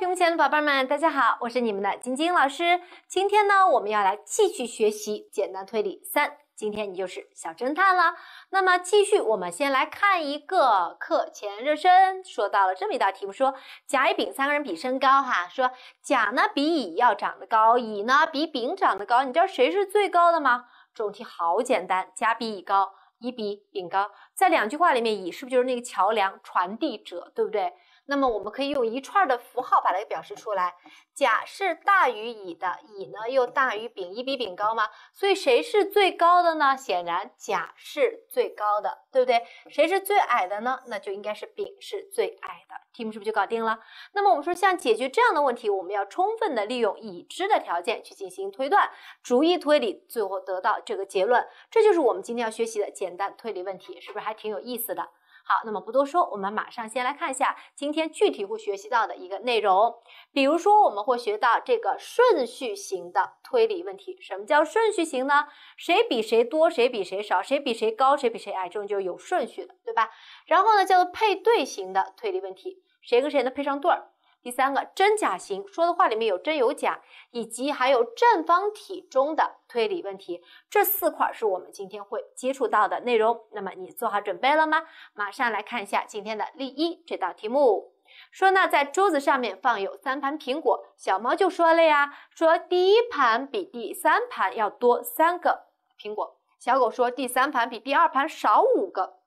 屏幕前的宝贝们，大家好，我是你们的晶晶老师。今天呢，我们要来继续学习简单推理三。今天你就是小侦探了。那么继续，我们先来看一个课前热身。说到了这么一道题目，说甲、乙、丙三个人比身高，哈，说甲呢比乙要长得高，乙呢比丙长得高。你知道谁是最高的吗？这种题好简单，甲比乙高，乙比丙高。在两句话里面，乙是不是就是那个桥梁传递者，对不对？那么我们可以用一串的符号把它给表示出来。甲是大于乙的，乙呢又大于丙，乙比丙高吗？所以谁是最高的呢？显然甲是最高的，对不对？谁是最矮的呢？那就应该是丙是最矮的。题目是不是就搞定了？那么我们说，像解决这样的问题，我们要充分的利用已知的条件去进行推断，逐一推理，最后得到这个结论。这就是我们今天要学习的简单推理问题，是不是还挺有意思的？好，那么不多说，我们马上先来看一下今天具体会学习到的一个内容。比如说，我们会学到这个顺序型的推理问题。什么叫顺序型呢？谁比谁多，谁比谁少，谁比谁高，谁比谁矮，这种就是有顺序的，对吧？然后呢，叫做配对型的推理问题，谁跟谁能配上对儿。第三个真假型，说的话里面有真有假，以及还有正方体中的推理问题，这四块是我们今天会接触到的内容。那么你做好准备了吗？马上来看一下今天的例一这道题目，说呢在桌子上面放有三盘苹果，小猫就说了呀，说第一盘比第三盘要多三个苹果，小狗说第三盘比第二盘少五个。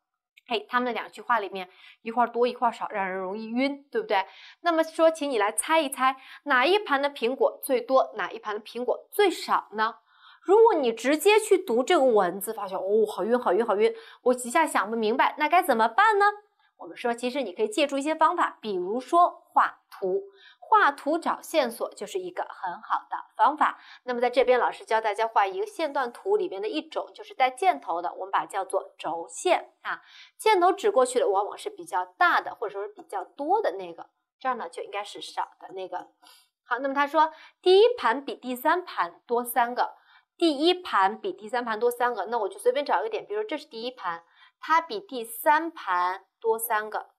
嘿，他们的两句话里面一块多一块少，让人容易晕，对不对？那么说，请你来猜一猜，哪一盘的苹果最多，哪一盘的苹果最少呢？如果你直接去读这个文字，发现哦，好晕，好晕，好晕，我一下想不明白，那该怎么办呢？我们说，其实你可以借助一些方法，比如说画图。画图找线索就是一个很好的方法。那么在这边，老师教大家画一个线段图里面的一种，就是带箭头的，我们把它叫做轴线啊。箭头指过去的往往是比较大的，或者说是比较多的那个，这儿呢就应该是少的那个。好，那么他说第一盘比第三盘多三个，第一盘比第三盘多三个，那我就随便找一个点，比如这是第一盘，它比第三盘多三个。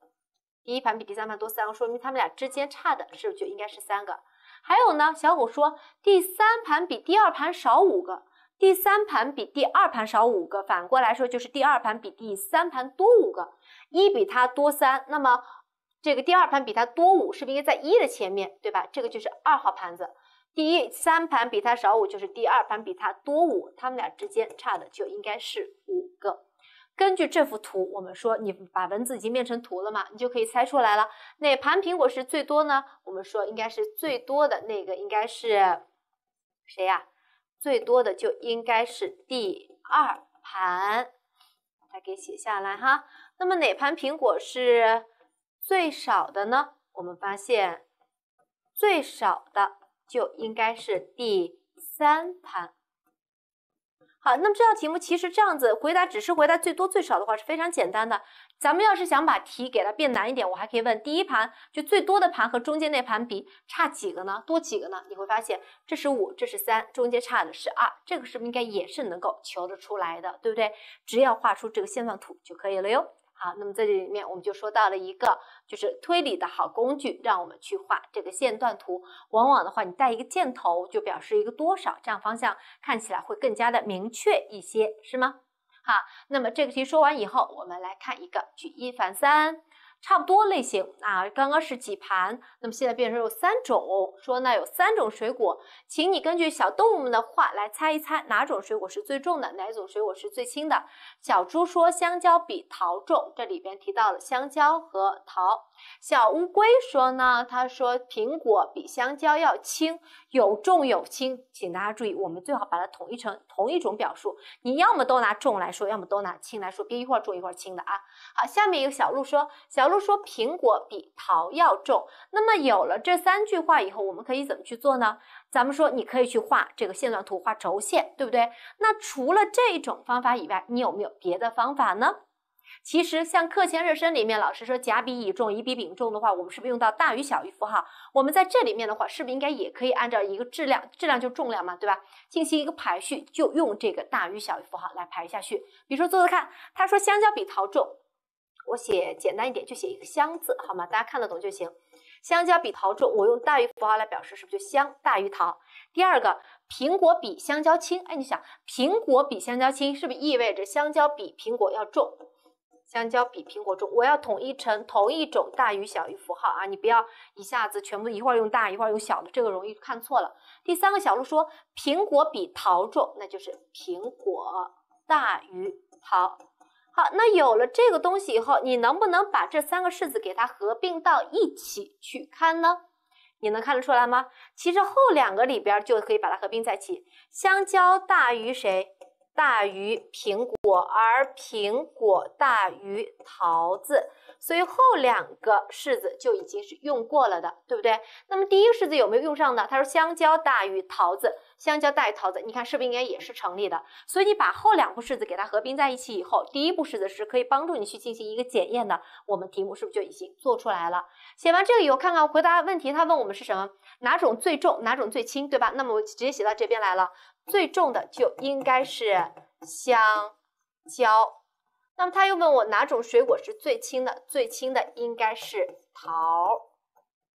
第一盘比第三盘多三个，说明他们俩之间差的是不是就应该是三个？还有呢，小狗说第三盘比第二盘少五个，第三盘比第二盘少五个，反过来说就是第二盘比第三盘多五个，一比它多三，那么这个第二盘比它多五，是不是应该在一的前面，对吧？这个就是二号盘子。第一三盘比它少五，就是第二盘比它多五，它们俩之间差的就应该是五个。根据这幅图，我们说你把文字已经变成图了嘛，你就可以猜出来了。哪盘苹果是最多呢？我们说应该是最多的那个，应该是谁呀？最多的就应该是第二盘，把它给写下来哈。那么哪盘苹果是最少的呢？我们发现最少的就应该是第三盘。好，那么这道题目其实这样子回答，只是回答最多最少的话是非常简单的。咱们要是想把题给它变难一点，我还可以问第一盘就最多的盘和中间那盘比差几个呢？多几个呢？你会发现这是五，这是三，中间差的是二，这个是不是应该也是能够求得出来的，对不对？只要画出这个线段图就可以了哟。啊，那么在这里面我们就说到了一个就是推理的好工具，让我们去画这个线段图。往往的话，你带一个箭头就表示一个多少，这样方向看起来会更加的明确一些，是吗？好，那么这个题说完以后，我们来看一个举一反三。差不多类型啊，刚刚是几盘，那么现在变成有三种，说呢有三种水果，请你根据小动物们的话来猜一猜哪种水果是最重的，哪种水果是最轻的。小猪说香蕉比桃重，这里边提到了香蕉和桃。小乌龟说呢，他说苹果比香蕉要轻，有重有轻，请大家注意，我们最好把它统一成同一种表述，你要么都拿重来说，要么都拿轻来说，别一会儿重一会儿轻的啊。好，下面一个小鹿说，小鹿说苹果比桃要重。那么有了这三句话以后，我们可以怎么去做呢？咱们说你可以去画这个线段图，画轴线，对不对？那除了这种方法以外，你有没有别的方法呢？其实像课前热身里面，老师说甲比乙重，乙比丙重的话，我们是不是用到大于小于符号？我们在这里面的话，是不是应该也可以按照一个质量，质量就重量嘛，对吧？进行一个排序，就用这个大于小于符号来排下去。比如说做做看，他说香蕉比桃重，我写简单一点，就写一个香字，好吗？大家看得懂就行。香蕉比桃重，我用大于符号来表示，是不是就香大于桃？第二个，苹果比香蕉轻，哎，你想，苹果比香蕉轻，是不是意味着香蕉比苹果要重？香蕉比苹果重，我要统一成同一种大于小于符号啊，你不要一下子全部一会儿用大一会儿用小的，这个容易看错了。第三个小鹿说，苹果比桃重，那就是苹果大于桃。好，那有了这个东西以后，你能不能把这三个式子给它合并到一起去看呢？你能看得出来吗？其实后两个里边就可以把它合并在一起，香蕉大于谁？大于苹果，而苹果大于桃子。所以后两个式子就已经是用过了的，对不对？那么第一个式子有没有用上呢？他说香蕉大于桃子，香蕉大于桃子，你看是不是应该也是成立的？所以你把后两步式子给它合并在一起以后，第一步式子是可以帮助你去进行一个检验的。我们题目是不是就已经做出来了？写完这个以后，看看回答问题，他问我们是什么？哪种最重？哪种最轻？对吧？那么我直接写到这边来了，最重的就应该是香蕉。那么他又问我哪种水果是最轻的？最轻的应该是桃，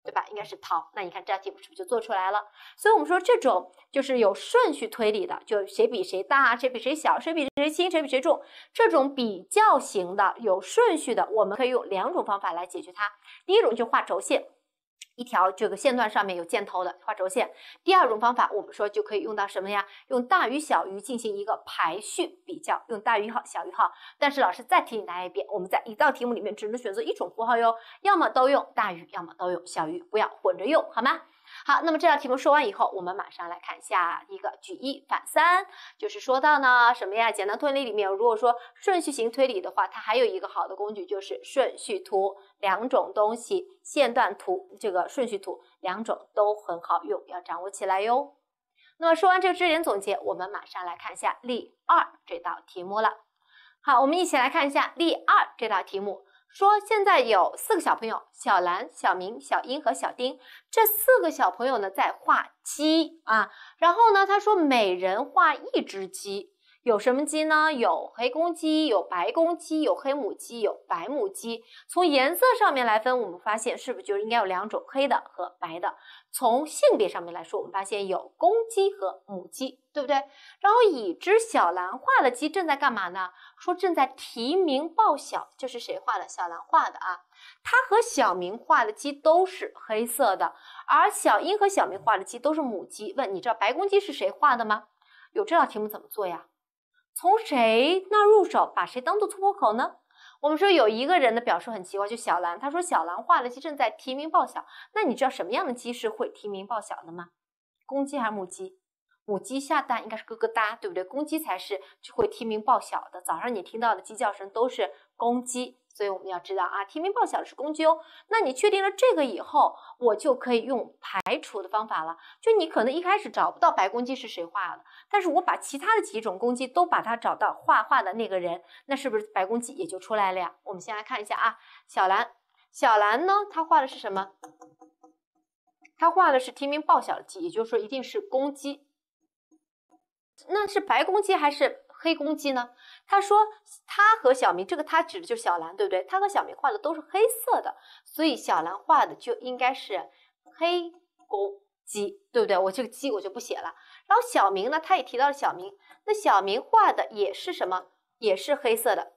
对吧？应该是桃。那你看这道题目是不是就做出来了？所以我们说这种就是有顺序推理的，就谁比谁大，谁比谁小，谁比谁轻，谁比谁重，这种比较型的有顺序的，我们可以用两种方法来解决它。第一种就画轴线。一条这个线段上面有箭头的画轴线。第二种方法，我们说就可以用到什么呀？用大于小于进行一个排序比较，用大于号、小于号。但是老师再提醒大家一遍，我们在一道题目里面只能选择一种符号哟，要么都用大于，要么都用小于，不要混着用，好吗？好，那么这道题目说完以后，我们马上来看下一个举一反三，就是说到呢什么呀？简单推理里面，如果说顺序型推理的话，它还有一个好的工具就是顺序图，两种东西，线段图这个顺序图两种都很好用，要掌握起来哟。那么说完这个知识点总结，我们马上来看一下例二这道题目了。好，我们一起来看一下例二这道题目。说现在有四个小朋友，小兰、小明、小英和小丁，这四个小朋友呢在画鸡啊。然后呢，他说每人画一只鸡。有什么鸡呢？有黑公鸡，有白公鸡，有黑母鸡，有白母鸡。从颜色上面来分，我们发现是不是就应该有两种黑的和白的？从性别上面来说，我们发现有公鸡和母鸡，对不对？然后已知小兰画的鸡正在干嘛呢？说正在提名报晓，这是谁画的？小兰画的啊。他和小明画的鸡都是黑色的，而小英和小明画的鸡都是母鸡。问你知道白公鸡是谁画的吗？有这道题目怎么做呀？从谁那入手，把谁当做突破口呢？我们说有一个人的表述很奇怪，就小兰，他说小兰画的鸡正在提名报晓。那你知道什么样的鸡是会提名报晓的吗？公鸡还是母鸡？母鸡下蛋应该是咯咯哒，对不对？公鸡才是会提名报晓的。早上你听到的鸡叫声都是公鸡。所以我们要知道啊，提名报晓的是公鸡哦。那你确定了这个以后，我就可以用排除的方法了。就你可能一开始找不到白公鸡是谁画的，但是我把其他的几种公鸡都把它找到画画的那个人，那是不是白公鸡也就出来了呀？我们先来看一下啊，小兰，小兰呢，她画的是什么？她画的是提名报晓的鸡，也就是说一定是公鸡。那是白公鸡还是？黑公鸡呢？他说他和小明，这个他指的就是小兰，对不对？他和小明画的都是黑色的，所以小兰画的就应该是黑公鸡，对不对？我这个鸡我就不写了。然后小明呢，他也提到了小明，那小明画的也是什么？也是黑色的。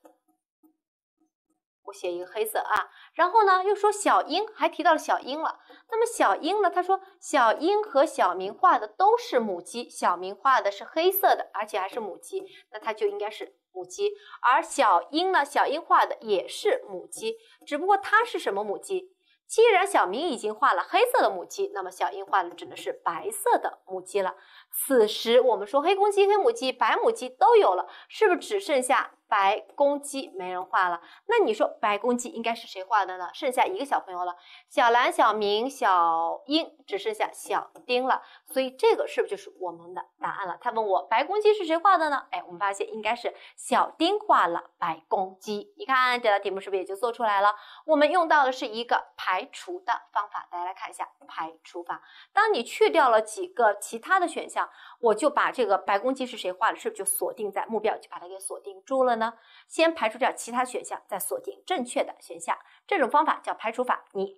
我写一个黑色啊，然后呢，又说小英还提到了小英了。那么小英呢？他说小英和小明画的都是母鸡，小明画的是黑色的，而且还是母鸡，那它就应该是母鸡。而小英呢？小英画的也是母鸡，只不过它是什么母鸡？既然小明已经画了黑色的母鸡，那么小英画的只能是白色的母鸡了。此时我们说黑公鸡、黑母鸡、白母鸡都有了，是不是只剩下？白公鸡没人画了，那你说白公鸡应该是谁画的呢？剩下一个小朋友了，小兰、小明、小英，只剩下小丁了。所以这个是不是就是我们的答案了？他问我白公鸡是谁画的呢？哎，我们发现应该是小丁画了白公鸡。你看这道题目是不是也就做出来了？我们用到的是一个排除的方法，大家来看一下排除法。当你去掉了几个其他的选项，我就把这个白公鸡是谁画的，是不是就锁定在目标，就把它给锁定住了？呢，先排除掉其他选项，再锁定正确的选项。这种方法叫排除法，你